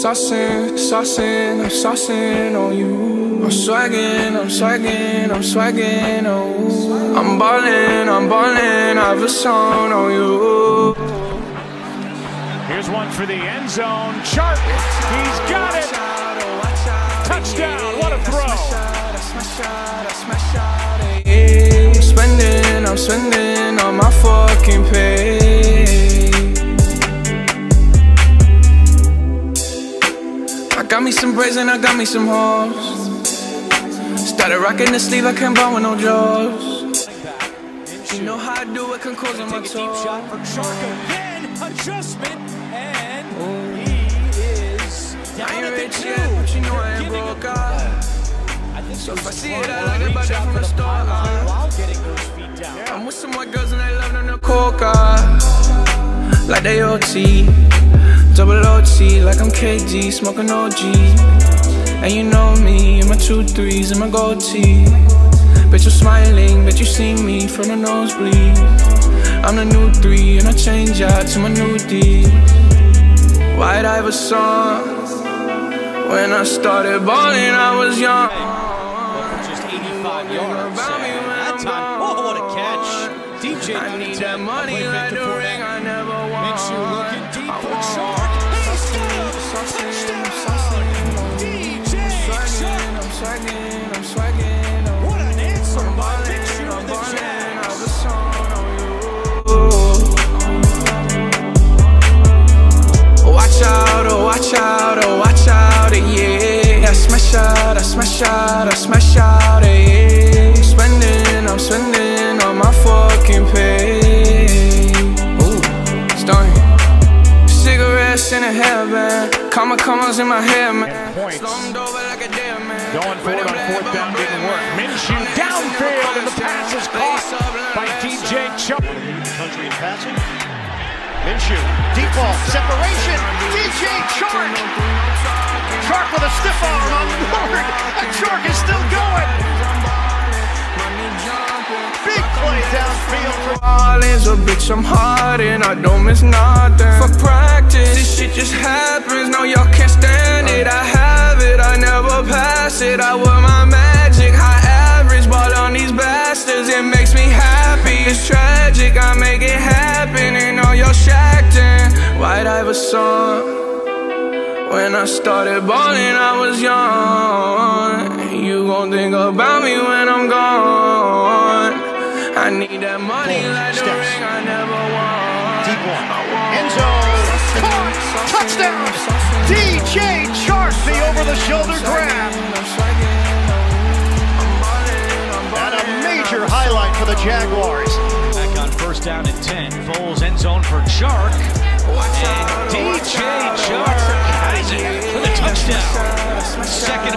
Saucing, saucing, I'm saucing on you. I'm swagging, I'm swagging, I'm swagging, oh. I'm ballin', I'm ballin', I have a song on you. Here's one for the end zone. Chark. Got me some braids and I got me some hoes. Started rocking the sleeve, I can't buy with no jaws. You know how I do it, can on my a deep toes. shot from Shark again. Adjustment. And he is I down ain't at the two. yet, but you know I ain't broke uh. him- out. So if I see it, I to like it, but reach that out from the start. Uh. While getting those feet down. I'm with some white girls and they love them the coca. Like they OT. Double OT, like I'm KD, smoking OG. And you know me, and my two threes and my gold tee. Bet you're smiling, bet you see me from the nosebleed. I'm the new three, and I change out to my new D. White Iverson. When I started balling, I was young. Just 85 yards. DJ I need that money like the ring. I never won. Minshew looking deep for want Chark. He's got him. saucing, Touchdown. saucing. DJ Swaggin', Chark. I'm I'm. What an answer I'm I'm I on you. Watch out, oh watch out, oh watch out, yeah. I smash out, I smash out, I smash out, my fucking pay. Ooh, stunning. Cigarettes in a hairband, comma commas in my hair, man. points. Over like a dead man. Going for it on fourth down didn't work. Minshew downfield and the pass is caught by DJ Chubb. country in passing. Minshew, deep ball, separation. DJ Chark. Chark with a stiff arm on Ward, and Chark is still going. Big play downfield a bitch, I'm hard and I don't miss nothing. For practice, this shit just happens. No, y'all can't stand it. I have it, I never pass it. I wear my magic, high average, ball on these bastards. It makes me happy. It's tragic, I make it happen. And all y'all shacked in. White Iverson. When I started balling, I was young. You gon' think about me when I'm gone. I need that money Ball, like the steps. ring I never won. deep one. I want End zone. saucing, Caught. Touchdown. DJ Chark, the over-the-shoulder grab. I'm swagging, I'm ballin', I'm And a major highlight for the Jaguars. Back on first down and 10. Foles end zone for Chark. And DJ watch Chark has it for the touchdown. I smash Second-